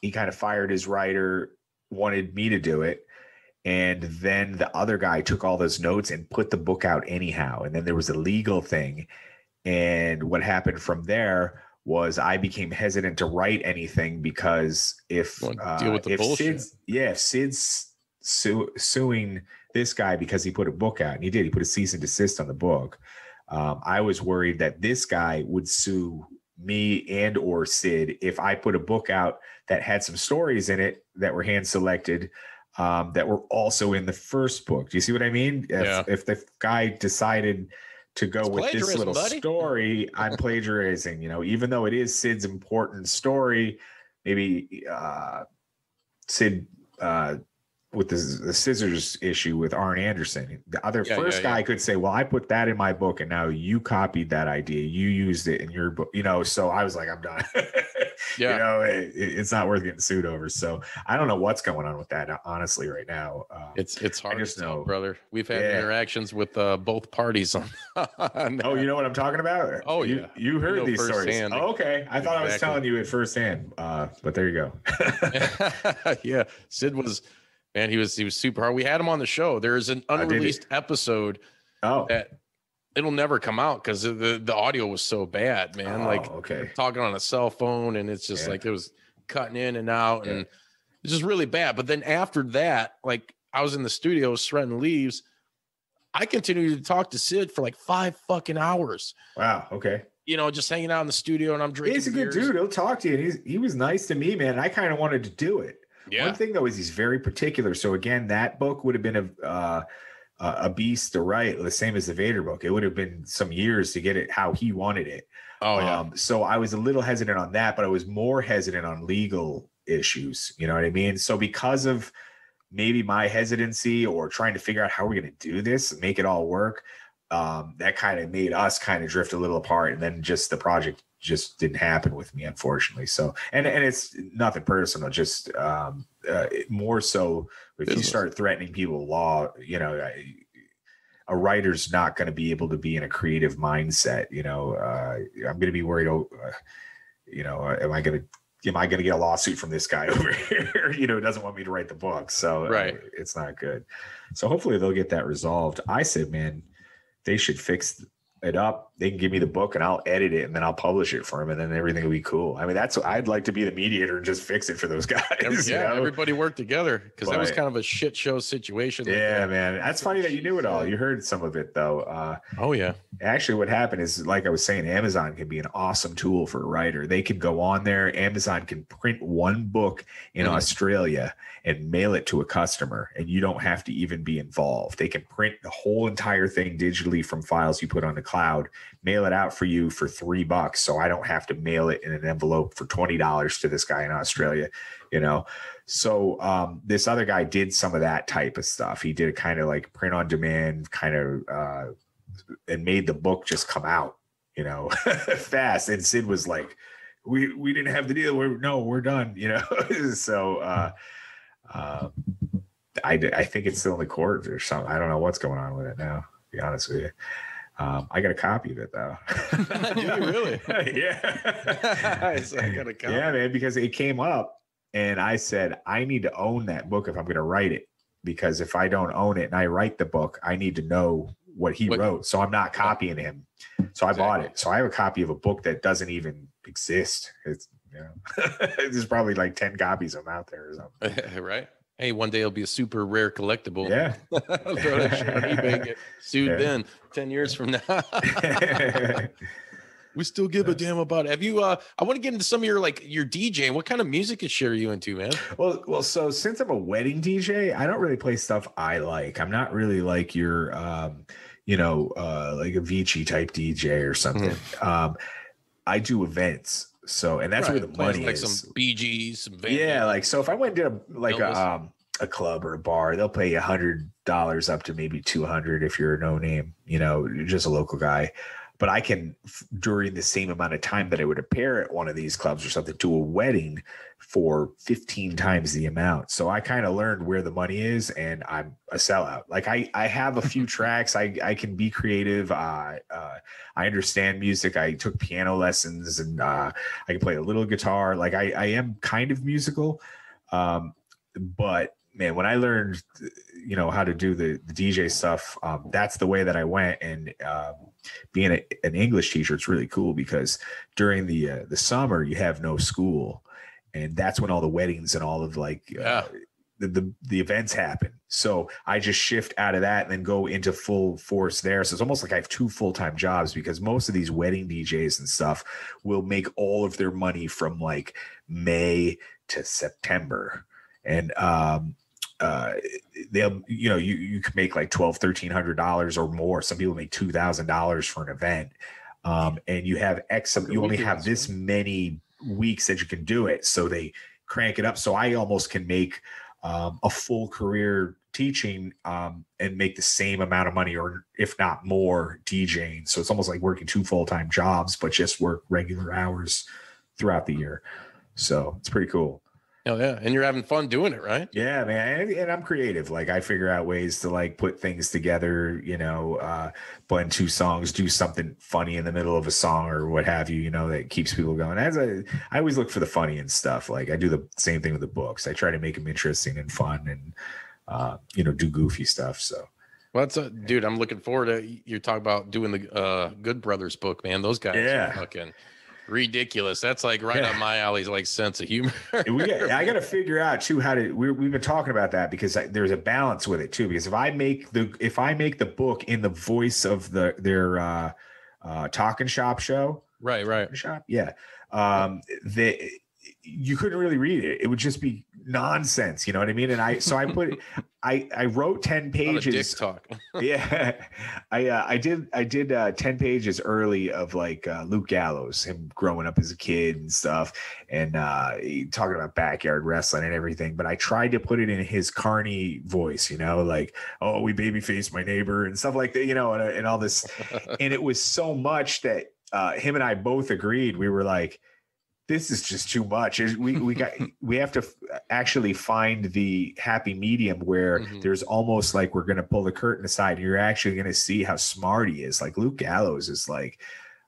he kind of fired his writer, wanted me to do it. And then the other guy took all those notes and put the book out anyhow. And then there was a legal thing. And what happened from there was I became hesitant to write anything because if uh, deal with the if bullshit. Sid's, yeah, if Sid's su- suing this guy because he put a book out, and he did, he put a cease and desist on the book. Um, I was worried that this guy would sue me and or Sid if I put a book out that had some stories in it that were hand selected um, that were also in the first book. Do you see what I mean? If, Yeah. if the guy decided to go It's with this little buddy. story, I'm plagiarizing. You know, even though it is Sid's important story, maybe uh, Sid uh, with the, the scissors issue with Arn Anderson. The other Yeah, first yeah, guy yeah. could say, "Well, I put that in my book, and now you copied that idea. You used it in your book." You know, so I was like, "I'm done." Yeah. you know, it, it- it's not worth getting sued over. So I don't know what's going on with that, honestly, right now. Um, It's it's hard just to tell, know- brother. We've had Yeah. interactions with uh, both parties on. on Oh, you know what I'm talking about? Oh, you, yeah. You heard know these stories. firsthand. Oh, okay. I thought I was telling you it firsthand. Uh, but there you go. yeah, Sid was man. He was he was super hard. We had him on the show. There's an unreleased episode oh, that it'll never come out because the the audio was so bad, man. Oh, like okay. talking on a cell phone, and it's just Yeah. like it was cutting in and out, Yeah. and it's just really bad. But then after that, like I was in the studio shredding leaves. I continued to talk to Sid for like five fucking hours. Wow. Okay. You know, just hanging out in the studio, and I'm drinking. He's a good beers. dude. He'll talk to you. And he's, he was nice to me, man. I kind of wanted to do it. Yeah, One thing though is he's very particular. So again, that book would have been a uh, a beast to write, the same as the Vader book. It would have been some years to get it how he wanted it. oh yeah, Um, so I was a little hesitant on that, but I was more hesitant on legal issues. You know what I mean? So because of maybe my hesitancy or trying to figure out how we're going to do this, make it all work, um, that kind of made us kind of drift a little apart. And then just the project just didn't happen with me, unfortunately. So, and and it's nothing personal, just um, uh, more so if you start threatening people law, you know. I, a writer's not going to be able to be in a creative mindset. You know, uh, I'm going to be worried. Oh, uh, you know, uh, am I going to am I going to get a lawsuit from this guy over here? you know, doesn't want me to write the book. So uh, Right. it's not good. So hopefully they'll get that resolved. I said, man, they should fix it up. They can give me the book and I'll edit it and then I'll publish it for them and then everything will be cool. I mean, that's I'd like to be the mediator and just fix it for those guys. Every- yeah. know? Everybody worked together because that was kind of a shit show situation. like yeah, that. man. That's funny that you knew it all. You heard some of it though. Uh, Oh yeah. actually what happened is like i was saying amazon can be an awesome tool for a writer they can go on there amazon can print one book in Mhm. australia and mail it to a customer and you don't have to even be involved they can print the whole entire thing digitally from files you put on the cloud mail it out for you for three bucks so i don't have to mail it in an envelope for $20 to this guy in australia you know so um, this other guy did some of that type of stuff he did a kind of like print on demand kind of uh, and made the book just come out, you know, fast. And Sid was like, "We we didn't have the deal. We're no, we're done." You know, so uh, uh, I I think it's still in the court or something. I don't know what's going on with it now. To be honest with you, um, I got a copy of it though. Do you really? yeah. I got a copy. Yeah, man, because it came up and I said, I need to own that book if I'm going to write it. Because if I don't own it and I write the book, I need to know what he What- wrote. So I'm not copying him. So I bought it. So I have a copy of a book that doesn't even exist. It's, you know, there's probably like 10 copies of them out there or something. right. Hey, one day it'll be a super rare collectible. Yeah. Throw that shit on eBay get sued Yeah. then 10 years from now. we still give a damn about it. Have you uh I want to get into some of your like your DJing. What kind of music is shit are you into, man? Well, well, so since I'm a wedding DJ, I don't really play stuff I like. I'm not really like your, um, you know, uh, like a Vici type DJ or something. Um, I do events, so and that's where the Right, money like is. some BGs, some Van yeah, like so if I went to a, like a um a club or a bar, they'll pay you a hundred dollars up to maybe two hundred if you're a no name, you know, just a local guy. But I can during the same amount of time that I would appear at one of these clubs or something to a wedding for 15 times the amount. So I kind of learned where the money is and I'm a sellout. Like I, I have a few tracks. I, I can be creative. Uh, uh, I understand music. I took piano lessons and uh, I can play a little guitar. Like I, I am kind of musical. Um, but man, when I learned, you know, how to do the, the DJ stuff, um, that's the way that I went. And um, being a, an English teacher, it's really cool because during the uh, the summer you have no school, and that's when all the weddings and all of like uh, the, the the events happen. So I just shift out of that and then go into full force there. So it's almost like I have two full time jobs because most of these wedding DJs and stuff will make all of their money from like May to September, and um, uh, they'll you know you you can make like twelve thirteen hundred dollars or more. Some people make two thousand dollars for an event, um, and you have X. You only have this many weeks that you can do it, so they crank it up. So I almost can make um, a full career teaching um, and make the same amount of money, or if not more, DJing. So it's almost like working two full time jobs, but just work regular hours throughout the year. So it's pretty cool. Oh yeah, and you're having fun doing it, right? Yeah, man, and, and I'm creative. Like I figure out ways to like put things together. You know, uh, blend two songs, do something funny in the middle of a song or what have you. You know, that keeps people going. As I, I always look for the funny and stuff. Like I do the same thing with the books. I try to make them interesting and fun, and uh, you know, do goofy stuff. So Well, that's a dude. I'm looking forward to you talk about doing the uh, Good Brothers book, man. Those guys, Yeah. are fucking ridiculous. That's like right Yeah. up my alley's like sense of humor. we I got to figure out too how to. we we've been talking about that because I, there's a balance with it too. Because if I make the if I make the book in the voice of the their uh, uh, talking shop show, right, right. Shop, yeah, um, the you couldn't really read it. It would just be nonsense. You know what I mean? And I so I put I I wrote ten pages. talk. yeah, I uh, I did I did uh, ten pages early of like uh, Luke Gallows, him growing up as a kid and stuff, and uh, talking about backyard wrestling and everything. But I tried to put it in his Carney voice, you know, like oh we babyface my neighbor and stuff like that, you know, and, and all this. and it was so much that uh, him and I both agreed. We were like. This is just too much. We we got we have to actually find the happy medium where Mhm. there's almost like we're going to pull the curtain aside and you're actually going to see how smart he is like luke gallows is like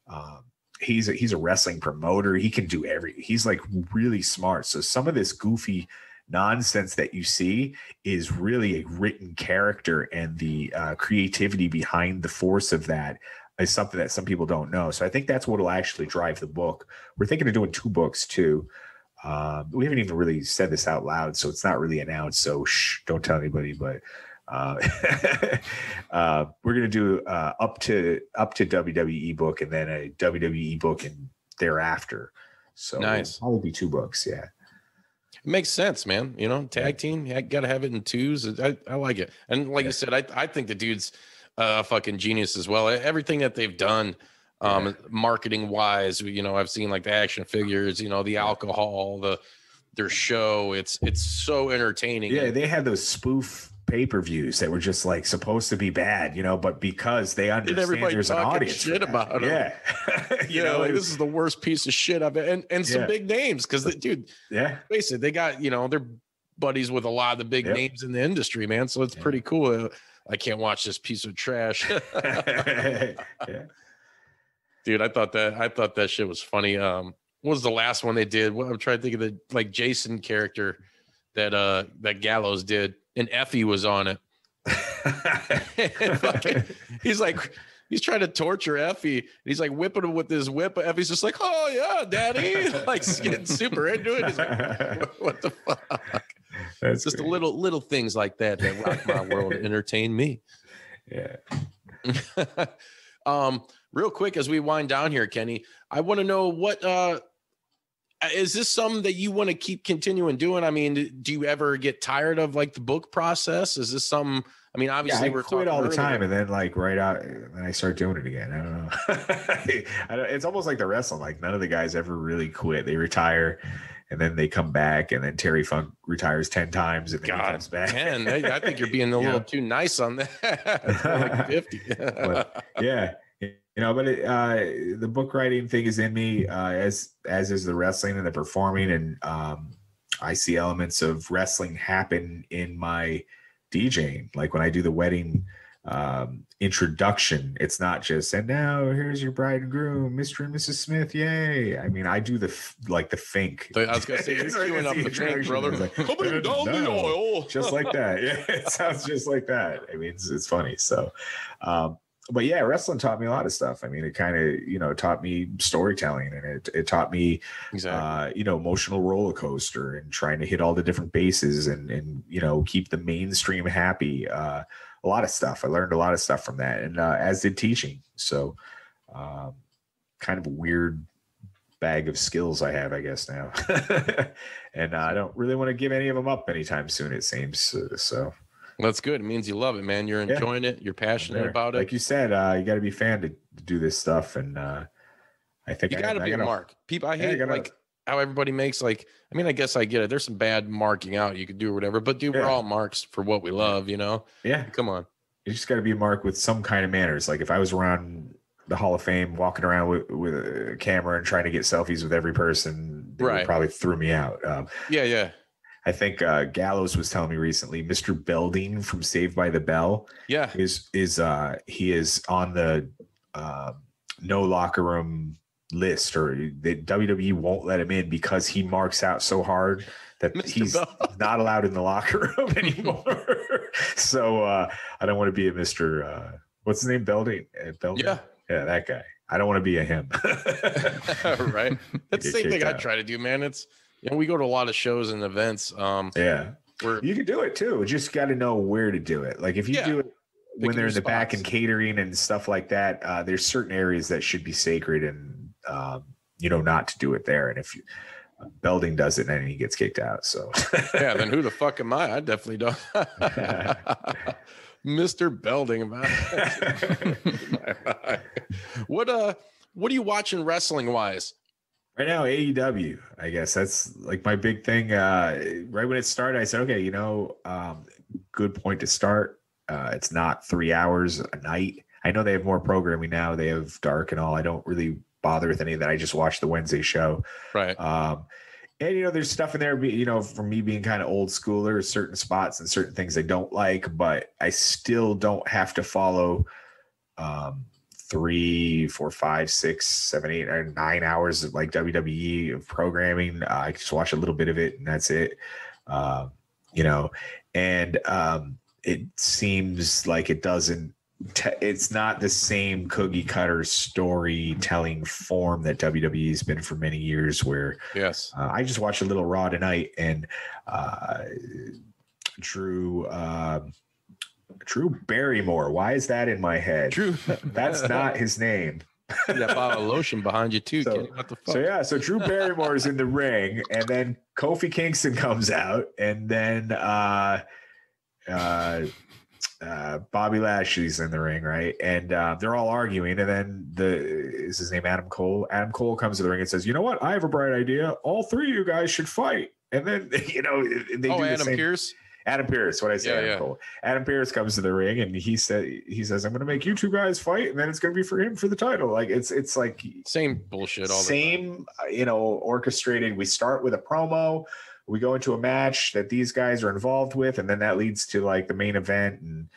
um he's a, he's a wrestling promoter he can do every he's like really smart so some of this goofy nonsense that you see is really a written character and the uh, creativity behind the force of that is something that some people don't know so i think that's what will actually drive the book we're thinking of doing two books too um, we haven't even really said this out loud, so it's not really announced. So shh, don't tell anybody. But uh, uh, we're gonna do uh, up to up to WWE book and then a WWE book and thereafter. So it'll Nice. Probably be two books. Yeah. It makes sense, man. You know, tag team, you got to have it in twos. I, I like it. And like Yeah. you said, I, I think the dude's a fucking genius as well. Everything that they've done, um, marketing wise, you know, I've seen like the action figures, you know, the alcohol, the their show. It's it's so entertaining. Yeah, they had those spoof pay per views that were just like supposed to be bad, you know, but because they understand everybody there's an audience shit about about 'em. Yeah. you know, like, this is the worst piece of shit I've and and some Yeah. big names because dude, yeah. basically they got you know they're buddies with a lot of the big Yep. names in the industry, man. So it's Yeah. pretty cool. I can't watch this piece of trash. yeah. dude i thought that i thought that shit was funny. Um what was the last one they did? What i'm trying to think of the like jason character that uh that gallows did and Effy was on it. Fucking- he's like he's trying to torture Effy and he's like whipping him with his whip but Effy's just like oh yeah daddy. Like getting super into it. He's like, what the fuck That's just the great. little little things like that that rock my world and entertain me Yeah. um, real quick as we wind down here, Kenny, I want to know what uh is this something that you want to keep continuing doing? I mean, do you ever get tired of like the book process? Is this something? I mean, Yeah, obviously I we're quit all the earlier. time, and then like right out, then I start doing it again. I don't know. I don't, it's almost like the wrestling. Like none of the guys ever really quit. They retire, and then they come back, and then Terry Funk retires ten times, and then he comes back. Ten. I I think you're being a little too nice on that. Like fifty. But, yeah, you know but it, uh the book writing thing is in me uh as as is the wrestling and the performing and um i see elements of wrestling happen in my djing like when i do the wedding um introduction it's not just and now here's your bride and groom mr and mrs smith yay i mean i do the f- like the fink I was gonna say, It's queuing up the fink, brother. Like, Coming down the "No." aisle. just like that. Yeah, it sounds just like that. I mean, it's, it's funny. So, um, but yeah, wrestling taught me a lot of stuff. I mean, it kind of you know taught me storytelling, and it it taught me Exactly. uh, you know emotional roller coaster and trying to hit all the different bases and and you know keep the mainstream happy. Uh, a lot of stuff. I learned a lot of stuff from that, and uh, as did teaching. So, um, kind of a weird bag of skills I have, I guess now, and uh, I don't really want to give any of them up anytime soon. It seems Uh, so. That's good. It means you love it, man. You're Yeah. enjoying it. You're passionate about it. Like you said, uh, you got to be a fan to, to do this stuff, and uh, I think you got to be a gotta- mark. People, I Yeah, you gotta- like how everybody makes like. I mean, I guess I get it. There's some bad marking out you could do or whatever, but dude, we're all marks for what we love. You know, Yeah, come on. you just got to be a mark with some kind of manners. Like if I was around the Hall of Fame, walking around with, with a camera and trying to get selfies with every person, they Right. probably threw me out. Um, Yeah, yeah, I think uh, Gallows was telling me recently, Mr. Belding from Saved by the Bell yeah. is is uh, he is on the um no locker room list, or the WWE won't let him in because he marks out so hard that Mr. he's Bell. not allowed in the locker room anymore. so uh, I don't want to be a Mr. Uh, what's his name? Belding. Uh, Belding? Yeah. yeah, that guy. I don't want to be a him. right. That's the same thing kicked I try to do, man. It's you know, we go to a lot of shows and events. Um, yeah, we're you can do it too. Just got to know where to do it. Like if you Yeah. do it when they're in the back and catering and stuff like that, uh, there's certain areas that should be sacred and um, you know not to do it there. And if you, Belding does it, then he gets kicked out. So yeah, then who the fuck am I? I definitely don't. Mr. Belding, what uh what are you watching wrestling wise? right now AEW, I guess that's like my big thing. Uh, right when it started, I said, okay, you know, um, good point to start. Uh, it's not three hours a night. I know they have more programming now. They have dark and all. I don't really bother with any of that. I just watch the Wednesday show. Right. Um, and you know, there's stuff in there. You know, for me being kind of old schooler, certain spots and certain things I don't like, but I still don't have to follow um, three, four, five, six, seven, eight, or nine hours of like WWE of programming. Uh, I just watch a little bit of it, and that's it. Um, you know, and um, it seems like it doesn't. Te- it's not the same cookie cutter storytelling form that WWE's been for many years, where Yes. uh, I just watched a little Raw tonight, and uh, Drew um Drew Barrymore. Why is that in my head? True. That's not his name. that bottle of lotion behind you too. So- What the fuck? So yeah, so Drew Barrymore is in the ring, and then Kofi Kingston comes out, and then uh, uh, uh, Bobby Lashley's in the ring, right? And uh, they're all arguing, and then the is his name Adam Cole. Adam Cole comes to the ring and says, "You know what? I have a bright idea. All three of you guys should fight." And then you know they oh, do the Adam same. Pearce. Adam Pearce, what I say, Yeah, Adam yeah. Cole. Adam Pearce comes to the ring and he said he says, I'm gonna make you two guys fight, and then it's gonna be for him for the title. Like it's it's like Same bullshit all the time. same, uh, you know, orchestrated. We start with a promo, we go into a match that these guys are involved with, and then that leads to like the main event, and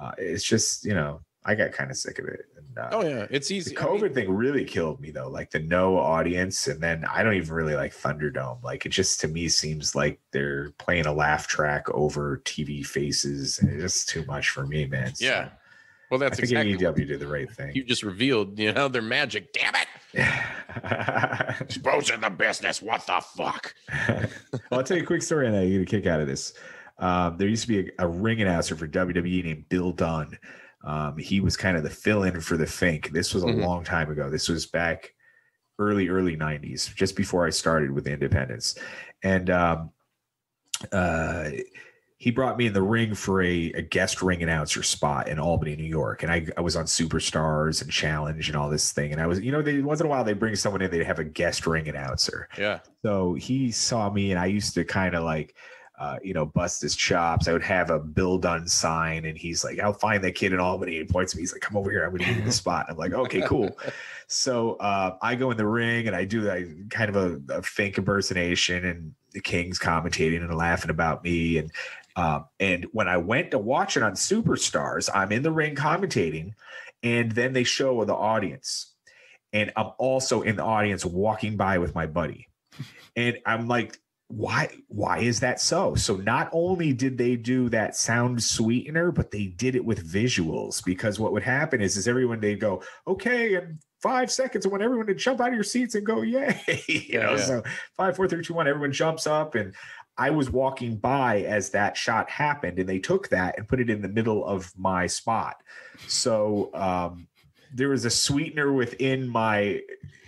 uh, it's just you know, I got kind of sick of it. And, uh, Oh yeah, it's the easy. I COVID mean, thing really killed me though, like the no audience, and then I don't even really like Thunderdome. Like it just to me seems like they're playing a laugh track over TV faces, and it's just too much for me, man. So yeah. Well, I that's think exactly what AEW did the right thing. you just revealed. You know, their magic. Damn it. Yeah. in the business. What the fuck? well, I'll tell you a quick story on that. You get a kick out of this. Um, there used to be a, a ring announcer for WWE named Bill Dunn. Um, he was kind of the fill-in for the Fink. This was a Mhm. long time ago. This was back early, early '90s, just before I started with Independence, and um, uh, he brought me in the ring for a, a guest ring announcer spot in Albany, New York. And I, I was on Superstars and Challenge and all this thing. And I was, you know, they once in a while they bring someone in, they'd have a guest ring announcer. Yeah. So he saw me, and I used to kind of like uh, you know, bust his chops. I would have a Bill Dunn sign, and he's like, "I'll find that kid in Albany." He points me. He's like, "Come over here. I'm going to give you the spot." I'm like, "Okay, cool." so uh, I go in the ring and I do I, kind of a, a fake impersonation, and the King's commentating and laughing about me. And um, and when I went to watch it on Superstars, I'm in the ring commentating, and then they show the audience, and I'm also in the audience walking by with my buddy, and I'm like why why is that so? So not only did they do that sound sweetener but they did it with visuals because what would happen is is everyone they'd go okay and five seconds and when everyone to jump out of your seats and go yay. You know Yeah. so five four three two one everyone jumps up and i was walking by as that shot happened and they took that and put it in the middle of my spot so um there was a sweetener within my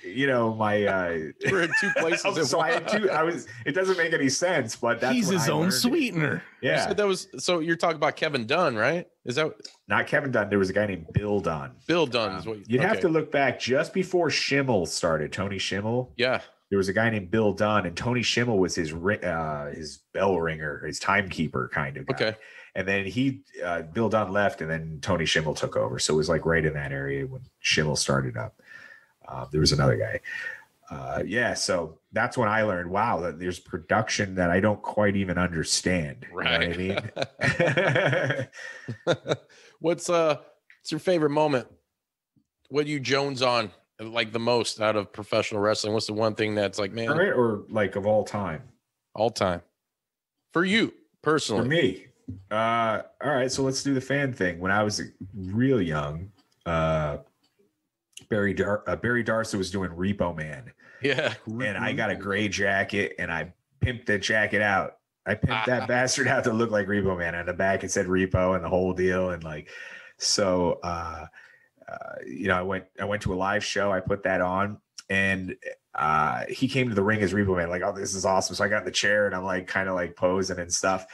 you know my uh We're in two places. so I had two. I was. It doesn't make any sense, but that's He's his I own learned it. sweetener. You Yeah, said that was so. You're talking about Kevin Dunn, right? Is that not Kevin Dunn. There was a guy named Bill Dunn. Bill Dunn? Is Um, what you, You'd have to look back just before Chimel started. Tony Chimel. Yeah. There was a guy named Bill Dunn, and Tony Chimel was his uh, his bell ringer, his timekeeper kind of guy. Okay. And then he, uh, Bill Dunn left, and then Tony Chimel took over. So it was like right in that area when Chimel started up. Uh, there was another guy. Uh, yeah, so that's when I learned, wow, that there's production that I don't quite even understand. You know what I Right. mean? what's uh? What's your favorite moment? What are you Jones on like the most out of professional wrestling? What's the one thing that's like, man, Current or like of all time? all time for you For personally? me. Uh, all right, so let's do the fan thing. When I was real young, uh, Barry Dar- uh, Barry Darsow was doing Repo Man, Yeah. and I got a gray jacket, and I pimped that jacket out. I pimped that bastard out to look like Repo Man. On the back, it said Repo and the whole deal, and like, so, uh, uh, you know, I went, I went to a live show. I put that on, and uh, he came to the ring as Repo Man. Like, oh, this is awesome. So I got in the chair, and I'm like, kind of like posing and stuff.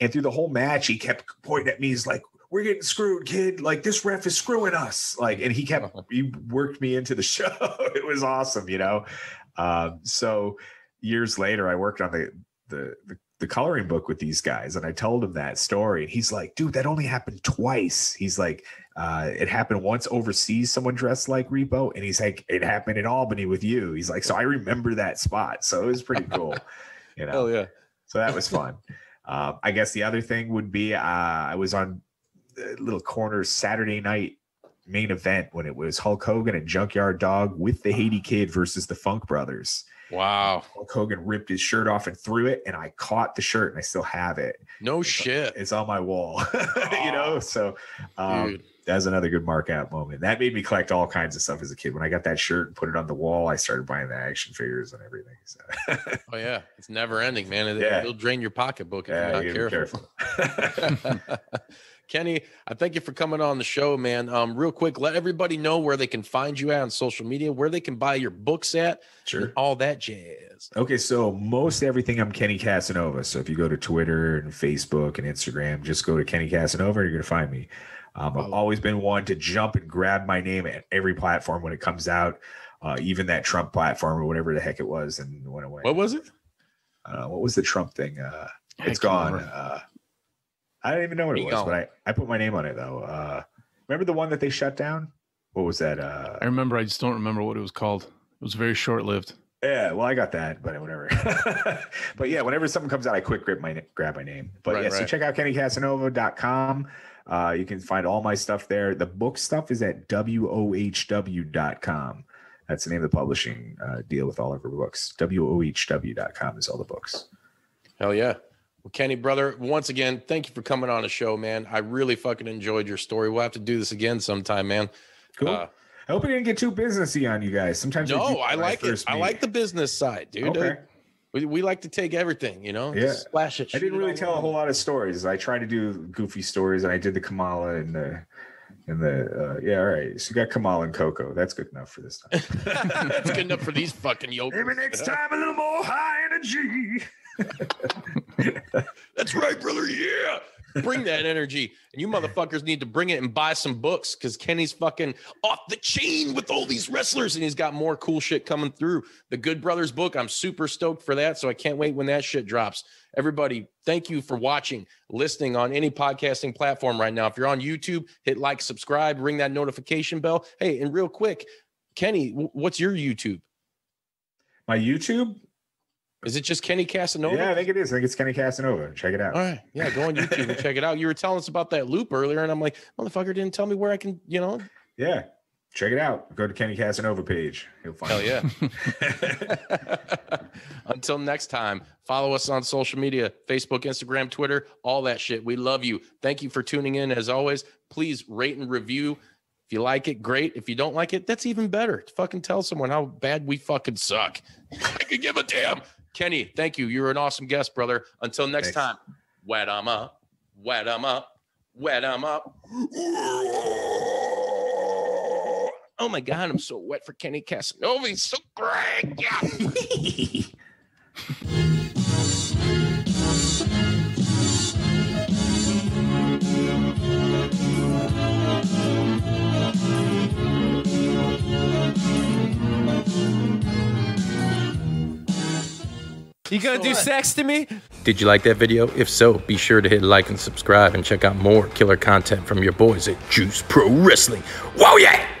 And through the whole match, he kept pointing at me. He's like, "We're getting screwed, kid. Like this ref is screwing us." Like, and he kept he worked me into the show. it was awesome, you know. Um, so years later, I worked on the, the the the coloring book with these guys, and I told him that story, and he's like, "Dude, that only happened twice." He's like, uh, "It happened once overseas, someone dressed like Repo," and he's like, "It happened in Albany with you." He's like, "So I remember that spot." So it was pretty cool, you know. Hell yeah. So that was fun. uh, I guess the other thing would be uh, I was on little corner Saturday night main event when it was Hulk Hogan and Junkyard Dog with the Haiti Kid versus the Funk Brothers. Wow. Hulk Hogan ripped his shirt off and threw it, and I caught the shirt and I still have it. No shit. It's on my wall, you know. So um, that's another good mark out moment. That made me collect all kinds of stuff as a kid. When I got that shirt and put it on the wall, I started buying the action figures and everything. So Oh yeah. It's never ending, man. It, Yeah. It'll drain your pocketbook if yeah, you're not careful. Kenny, I thank you for coming on the show, man. Um, real quick, let everybody know where they can find you at on social media, where they can buy your books at, and all that jazz. Okay, so most everything I'm Kenny Casanova. So if you go to Twitter and Facebook and Instagram, just go to Kenny Casanova, you're gonna find me. Um, I've Oh. always been one to jump and grab my name at every platform when it comes out, uh, even that Trump platform or whatever the heck it was, and when it went. What was it? uh, what was the Trump thing? Uh, I it's can't gone. remember. Uh, I don't even know what it Be was, gone. but I, I put my name on it though. Uh, remember the one that they shut down? What was that? Uh, I remember. I just don't remember what it was called. It was very short lived. Yeah, well, I got that, but whatever. but yeah, whenever something comes out, I quick grab my grab my name. But Right, yeah, so check out kennycasanova.com. Uh, you can find all my stuff there. The book stuff is at wohw.com. That's the name of the publishing uh, deal with all of our books. wohw.com is all the books. Hell yeah. Well, Kenny, brother, once again, thank you for coming on the show, man. I really fucking enjoyed your story. We'll have to do this again sometime, man. Cool. Uh, I hope I didn't get too businessy on you guys. Sometimes no, I like it. first I like the business side, dude. Okay. Uh, we, we like to take everything, you know? Yeah. Splash it. I didn't really all tell a whole lot of stories. I tried to do goofy stories, and I did the Kamala and the and the uh, yeah. All right, so you got Kamal and Koko. That's good enough for this time. That's good enough for these fucking yokels. Maybe next time a little more high energy. That's right, brother. Yeah. Bring that energy. And you motherfuckers need to bring it and buy some books because Kenny's fucking off the chain with all these wrestlers and he's got more cool shit coming through. The Good Brothers book, I'm super stoked for that. So I can't wait when that shit drops. Everybody, thank you for watching, listening on any podcasting platform right now. If you're on YouTube, hit like, subscribe, ring that notification bell. Hey, and real quick, Kenny, what's your YouTube? My YouTube? Is it just Kenny Casanova? Yeah, I think it is. I think it's Kenny Casanova. Check it out. All right. Yeah, go on YouTube and check it out. You were telling us about that loop earlier, and I'm like, motherfucker didn't tell me where I can, you know. Yeah. Check it out. Go to Kenny Casanova page. You'll find Hell yeah. Until next time, follow us on social media Facebook, Instagram, Twitter, all that shit. We love you. Thank you for tuning in. As always, please rate and review. If you like it, great. If you don't like it, that's even better. Fucking tell someone how bad we fucking suck. I could give a damn. Kenny, thank you. You're an awesome guest, brother. Until next Thanks. time, wet 'em up, wet 'em up, wet 'em up. Oh my God, I'm so wet for Kenny Casanova. He's so great. Yeah. You gonna do sex to me? Did you like that video? If so, be sure to hit like and subscribe and check out more killer content from your boys at Juice Pro Wrestling. Whoa, yeah!